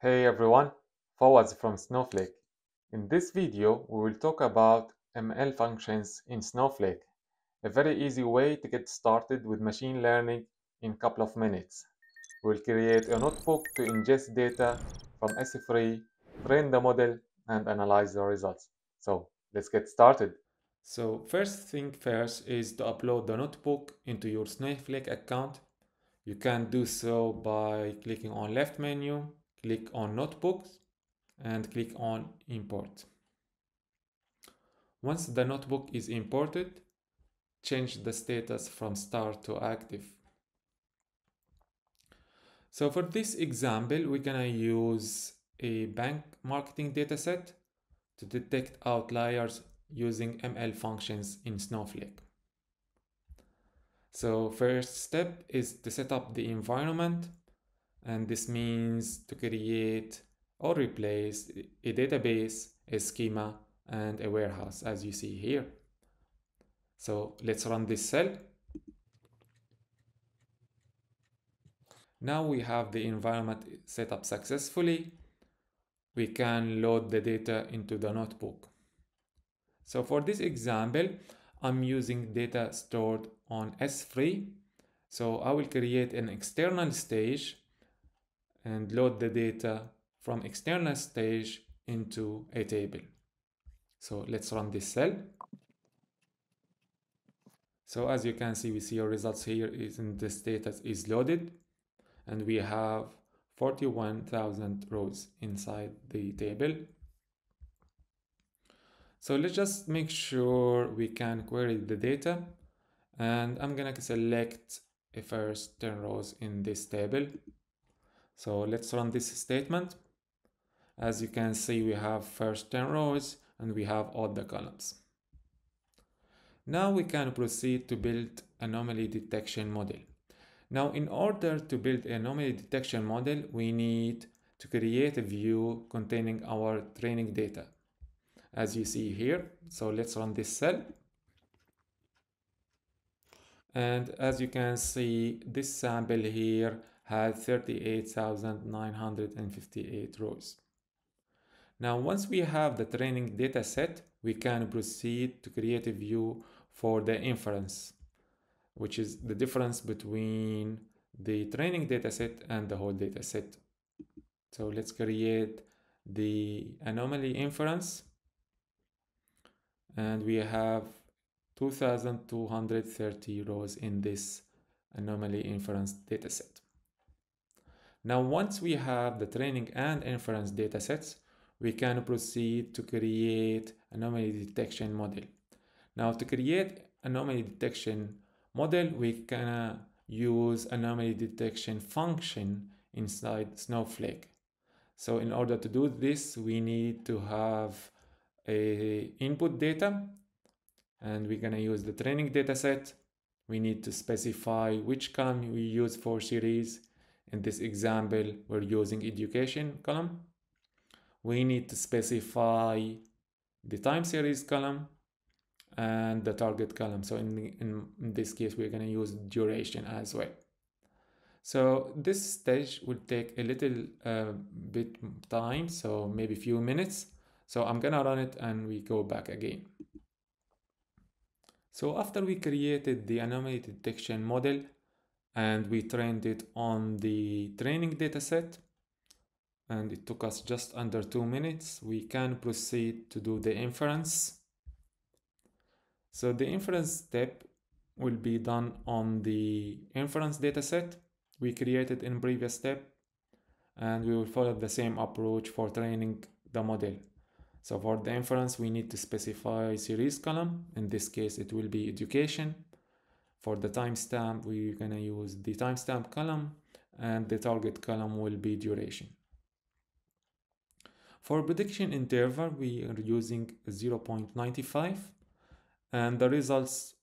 Hey everyone, Fawaz from Snowflake. In this video, we will talk about ML functions in Snowflake, a very easy way to get started with machine learning in a couple of minutes. We'll create a notebook to ingest data from S3, train the model, and analyze the results. So let's get started. So first thing first is to upload the notebook into your Snowflake account. You can do so by clicking on left menu, click on notebooks and click on import. Once the notebook is imported, change the status from start to active. So for this example, we're gonna use a bank marketing dataset to detect outliers using ML functions in Snowflake. So first step is to set up the environment and this means to create or replace a database, a schema, and a warehouse as you see here. So let's run this cell. Now we have the environment set up successfully. We can load the data into the notebook. So for this example, I'm using data stored on S3. So I will create an external stage and load the data from external stage into a table. So let's run this cell. So as you can see, we see our results here is in the status is loaded and we have 41,000 rows inside the table. So let's just make sure we can query the data and I'm gonna select a first 10 rows in this table. So let's run this statement. As you can see, we have first 10 rows and we have all the columns. Now we can proceed to build anomaly detection model. Now, in order to build an anomaly detection model, we need to create a view containing our training data as you see here. So let's run this cell. And as you can see, this sample here had 38,958 rows. Now, once we have the training data set, we can proceed to create a view for the inference, which is the difference between the training data set and the whole data set. So let's create the anomaly inference and we have 2230 rows in this anomaly inference dataset. Now, once we have the training and inference datasets, we can proceed to create anomaly detection model. Now, to create anomaly detection model, we can uh, use anomaly detection function inside Snowflake. So in order to do this, we need to have a input data and we're going to use the training data set. We need to specify which column we use for series. In this example, we're using education column. We need to specify the time series column and the target column. So in, in, in this case, we're going to use duration as well. So this stage will take a little uh, bit time, so maybe a few minutes. So I'm gonna run it and we go back again. So after we created the anomaly detection model and we trained it on the training dataset, and it took us just under two minutes, we can proceed to do the inference. So the inference step will be done on the inference dataset we created in previous step and we will follow the same approach for training the model. So for the inference, we need to specify series column. In this case, it will be education. For the timestamp, we're gonna use the timestamp column and the target column will be duration. For prediction interval, we are using 0.95 and the results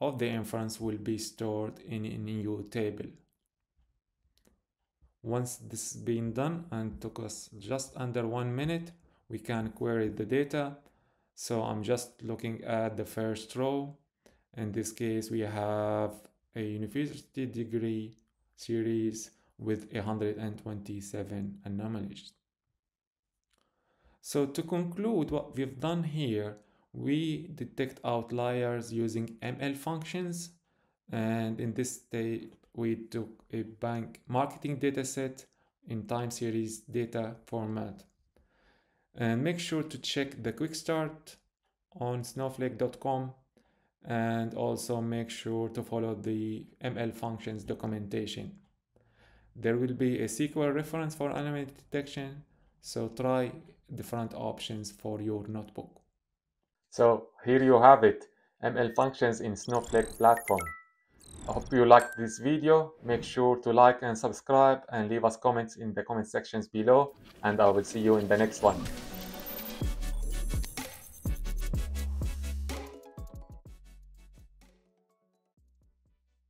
of the inference will be stored in a new table. Once this has been done and took us just under one minute, we can query the data. So I'm just looking at the first row. In this case, we have a university degree series with 127 anomalies. So to conclude what we've done here, we detect outliers using ML functions. And in this state, we took a bank marketing dataset in time series data format. And make sure to check the quick start on snowflake.com and also make sure to follow the ML functions documentation. There will be a SQL reference for anomaly detection, so try different options for your notebook. So here you have it, ML functions in Snowflake platform. I hope you liked this video. Make sure to like and subscribe and leave us comments in the comment sections below and I will see you in the next one.